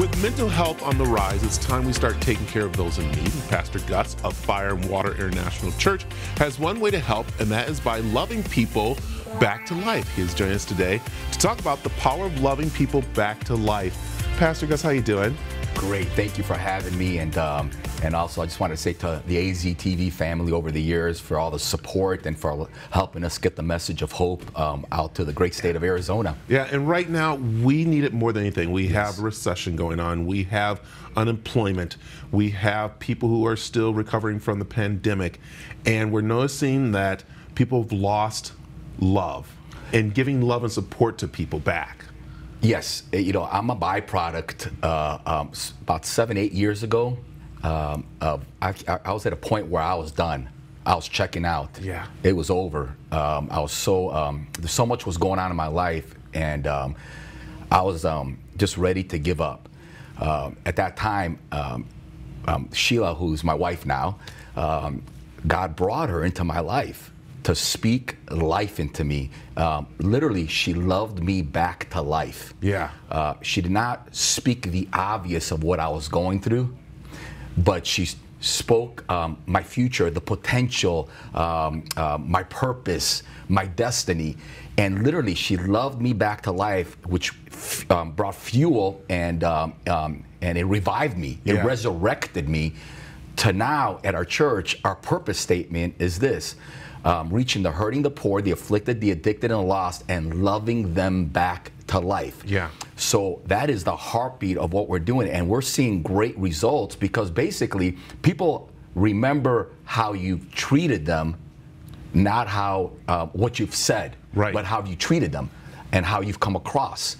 With mental health on the rise, it's time we start taking care of those in need. Pastor Gus of Fire and Water International Church has one way to help, and that is by loving people back to life. He is joining us today to talk about the power of loving people back to life. Pastor Gus, how you doing? Great. Thank you for having me. And um, and also, I just want to say to the AZTV family over the years for all the support and for helping us get the message of hope um, out to the great state of Arizona. Yeah, and right now, we need it more than anything. We yes. have recession going on, we have unemployment, we have people who are still recovering from the pandemic, and we're noticing that people have lost love and giving love and support to people back. Yes, eh, you know, I'm a byproduct. Uh, um, about seven, eight years ago, um, uh, I, I, was at a point where I was done. I was checking out. Yeah, it was over. Um, I was so um, so much was going on in my life, and um, I was um, just ready to give up. At that time, Sheila, who's my wife now, God brought her into my life to speak life into me. Um, literally, she loved me back to life. Yeah. Uh, she did not speak the obvious of what I was going through, but she spoke um, my future, the potential, um, uh, my purpose, my destiny. And literally, she loved me back to life, which um, brought fuel and, um, um, and it revived me. It yeah. resurrected me to now at our church, our purpose statement is this um, reaching the hurting, the poor, the afflicted, the addicted, and lost, and loving them back to life. Yeah. So that is the heartbeat of what we're doing, and we're seeing great results because basically people remember how you've treated them, not how uh, what you've said, right. but how you treated them and how you've come across.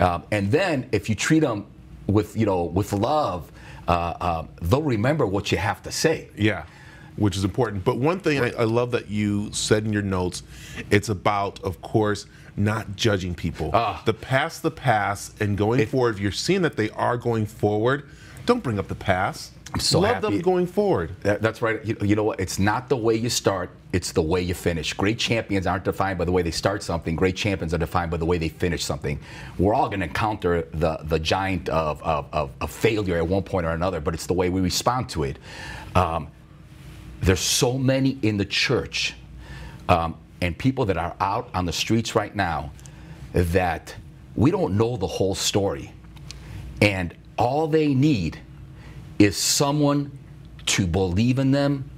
Um, and then if you treat them with you know with love, uh, uh, they'll remember what you have to say. Yeah which is important. But one thing I, I, love that you said in your notes, it's about, of course, not judging people. Uh, the past, the past, and going it, forward. If you're seeing that they are going forward, don't bring up the past. I'm so Love happy. them going forward. That, that's right. You, you, know what? It's not the way you start, it's the way you finish. Great champions aren't defined by the way they start something. Great champions are defined by the way they finish something. We're all going to encounter the, the giant of, of, of, of, failure at one point or another, but it's the way we respond to it. Um, there's so many in the church um, and people that are out on the streets right now that we don't know the whole story. And all they need is someone to believe in them,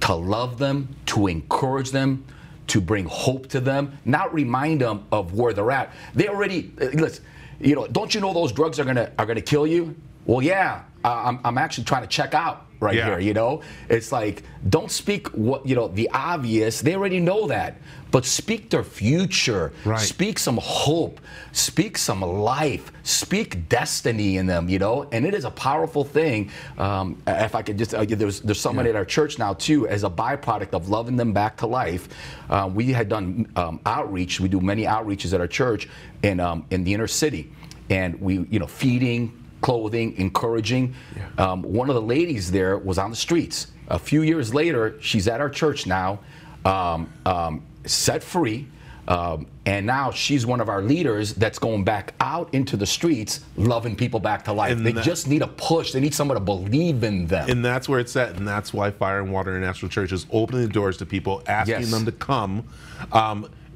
to love them, to encourage them, to bring hope to them, not remind them of where they're at. They already, listen, you know, don't you know those drugs are gonna are gonna kill you? Well, yeah, I'm, I'm actually trying to check out right yeah. here. You know, it's like don't speak what you know the obvious. They already know that, but speak their future. Right. Speak some hope. Speak some life. Speak destiny in them. You know, and it is a powerful thing. Um, if I could just, uh, there's there's someone yeah. at our church now too, as a byproduct of loving them back to life. Uh, we had done um, outreach. We do many outreaches at our church in um, in the inner city, and we you know feeding clothing, encouraging. Yeah. Um, one of the ladies there was on the streets. A few years later, she's at our church now, um, um, set free. Um, and now she's one of our leaders that's going back out into the streets, loving people back to life. And they that, just need a push. They need someone to believe in them. And that's where it's at. And that's why Fire and Water International Church is opening the doors to people, asking yes. them to come.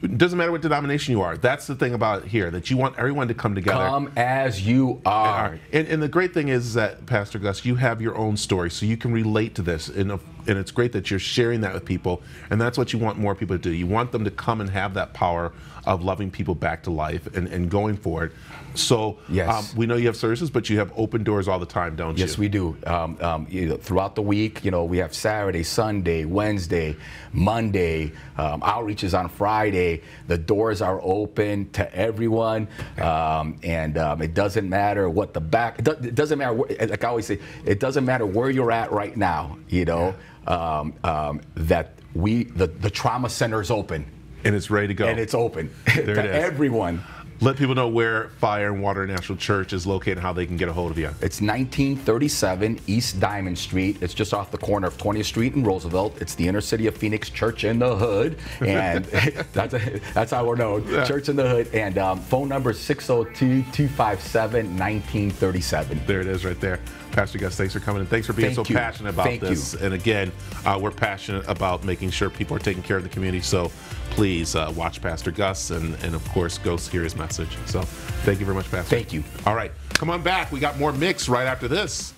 It doesn't matter what denomination you are. That's the thing about here that you want everyone to come together. Come as you are. And, and the great thing is that Pastor Gus, you have your own story, so you can relate to this, and, and it's great that you're sharing that with people. And that's what you want more people to do. You want them to come and have that power of loving people back to life and, and going it. So yes. um, we know you have services, but you have open doors all the time, don't yes, you? Yes, we do. Um, um, you know, throughout the week, you know, we have Saturday, Sunday, Wednesday, Monday, um, outreaches on Friday. The doors are open to everyone, um, and um, it doesn't matter what the back. It doesn't matter. Like I always say, it doesn't matter where you're at right now. You know Um, um, that we the the trauma center is open and it's ready to go. And it's open to it everyone. Let people know where Fire and Water National Church is located and how they can get a hold of you. It's 1937 East Diamond Street. It's just off the corner of 20th Street and Roosevelt. It's the inner city of Phoenix Church in the Hood. And that's, a, that's how we're known. Church in the Hood. And um, phone number 602 257 1937. There it is right there. Pastor Gus, thanks for coming and thanks for being Thank so you. passionate about Thank this. You. And again, uh, we're passionate about making sure people are taking care of the community. So please uh, watch Pastor Gus and, and, of course, go hear his message. So thank you very much, Pastor. Thank you. All right, come on back. We got more mix right after this.